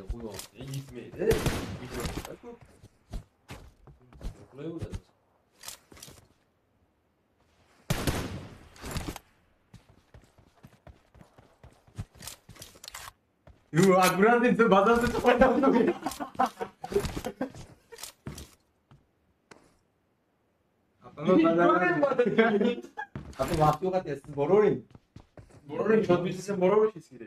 되고요. 여기 있으면 네. 이거 깔끔. 그래요, 그래. 이거 아 그란데스 맞아서 정말 감동이야. 아빠 학교 갔다 했어. 모로린. 모로린 저도 진짜 모로린 시키래.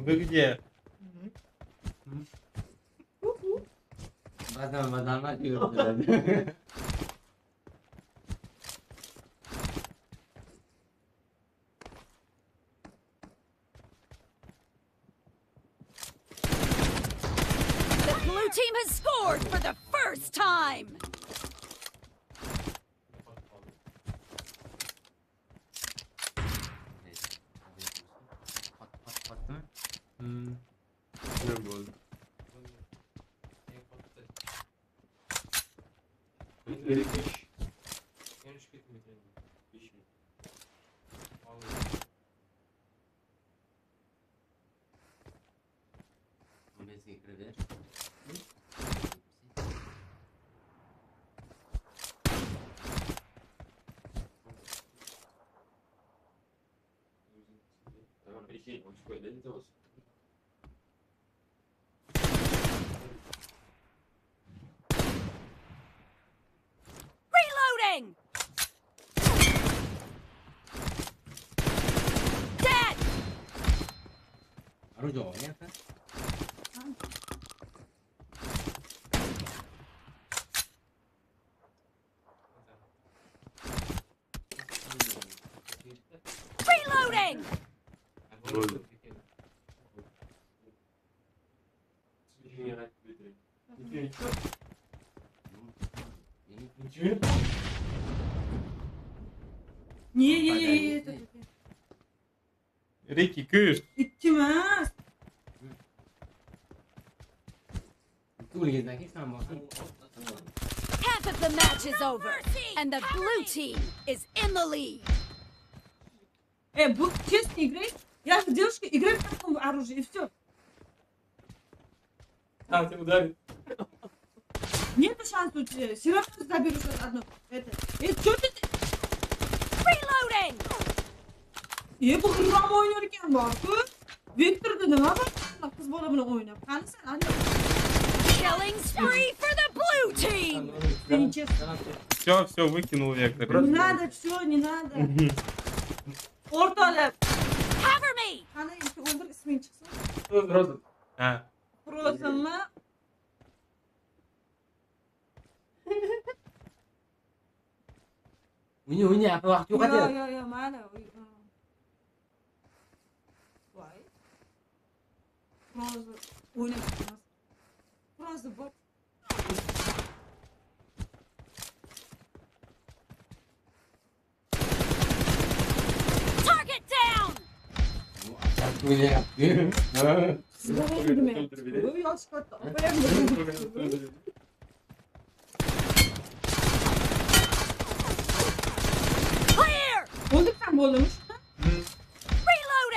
Вы где? Ba'zan badanlar yuradi. The blue team has scored for the first time. Men uch ketmaydi. Bizga kiraver. Moving! Dead! 바로 줘, 약간. Reloading! 뭘. 이게 있어? 이게 ye. Reki ko'z. Ikki emas. Qo'lingizdan hech nima bo'lsin. Half of the match is over, and the blue team is in the lead. Э, будь честно играть. Я же девушка, играй в таком оружии, и все. А, ты ударил. Нету шанса у тебя. Равно заберешь одну. Это. Э, что ты... e bu qiynroq o'ynar ekan borku vektorda nima bor qiz bola bilan o'ynab qani san Killing spree for the blue team! Все, все, выкинул вектор. Не надо, все, не надо. Орталеп! Cover me! Она еще умер с Минчесом. Просто. А. Просто мы... Уйни, уйни, а по вахту хотел? Йо, йо. Bazı oynamaz. Bazı bak. Böyle yaptı. Silahı girme. Bu yaş kattı. Afaya mı? Bulduk sen bu oğlum.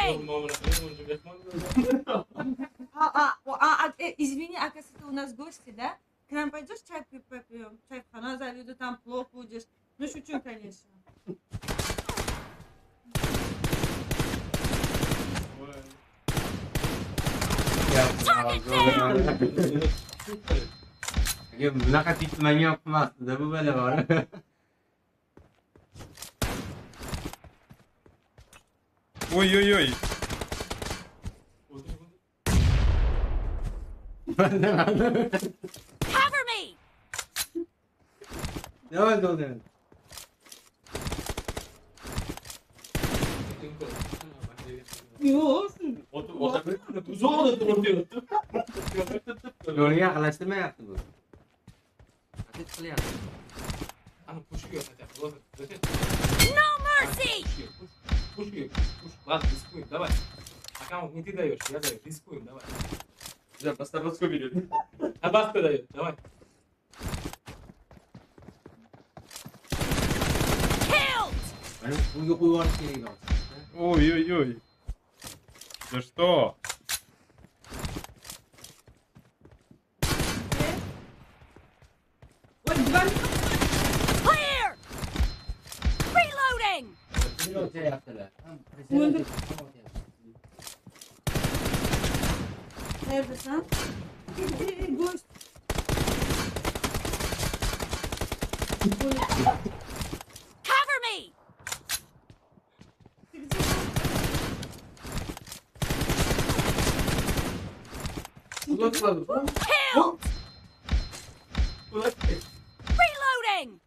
Reloading! Гости, да? К нам пойдешь чай попьем? Чай в хана заведу, там плов будешь. Ну, шучу, конечно. Bunaqa tikmanga yoqmasdi bu bola bor. Ой-ой-ой. O'ldir, o'ldir. Cover me! Ne oldu o zaman? Tinko. Yo'q. Otur, otur. Uzoq o'tirib Yo'lga yaqinlashtirmayapti bu. Tahdid qilyapti. Ana pushga yo'q, aytyapti. O'tir, o'tir. No mercy! Push ее, push. Ладно, рискуем, давай. Аккаунт не ты даешь, я даю. Рискуем, давай. Да, просто раску берет. Табаско дает, давай. Ой-ой-ой. За что? Clear! Reloading! Nima o'tyaptilar? Sen gol. Cover me. Uzakladım. Kill. Uzakladım. Reloading.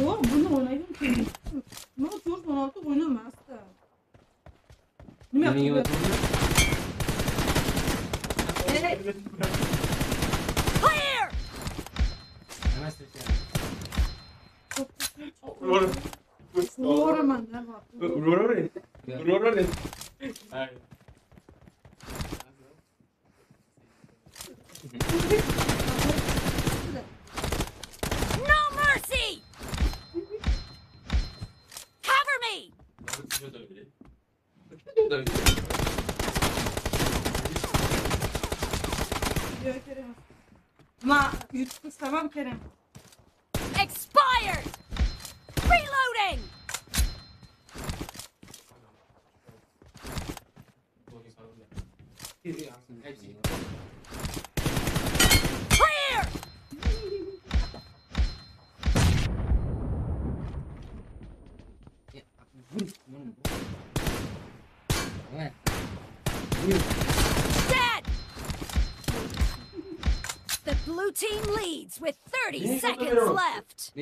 Yo, bunu oynayayım ki. Ne yapıyorsun? Artık oynamazsın. Ne yapıyorsun? Aurora. Aurora, mano. Aurora. Aurora. Ai. No mercy! Cover me! Diyor Kerem. Ma, YouTube istemem Kerem. Expired! Reloading! Clear! Dead! The blue team leads with 30 seconds left.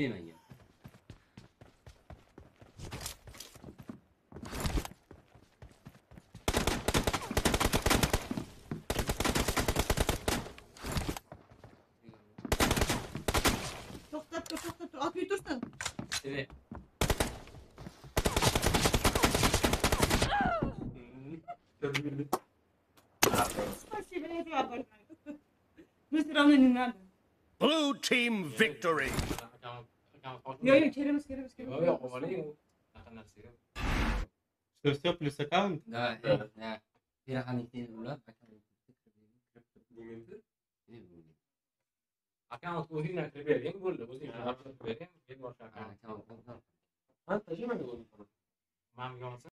Спасибо, я тебя обожаю. Мы все равно не надо. Blue team victory. Yo'q, yo'q, kerak emas, kerak emas, kerak Yo, yo, emas. ovaling. Anaqa narsa yo'q. Все, все, плюс аккаунт. Da, da. Teraxanikdan ular Akkaunt o'zingdan kirib bering, bo'ldi. O'zingdan kirib bering, keyin boshqa akkaunt.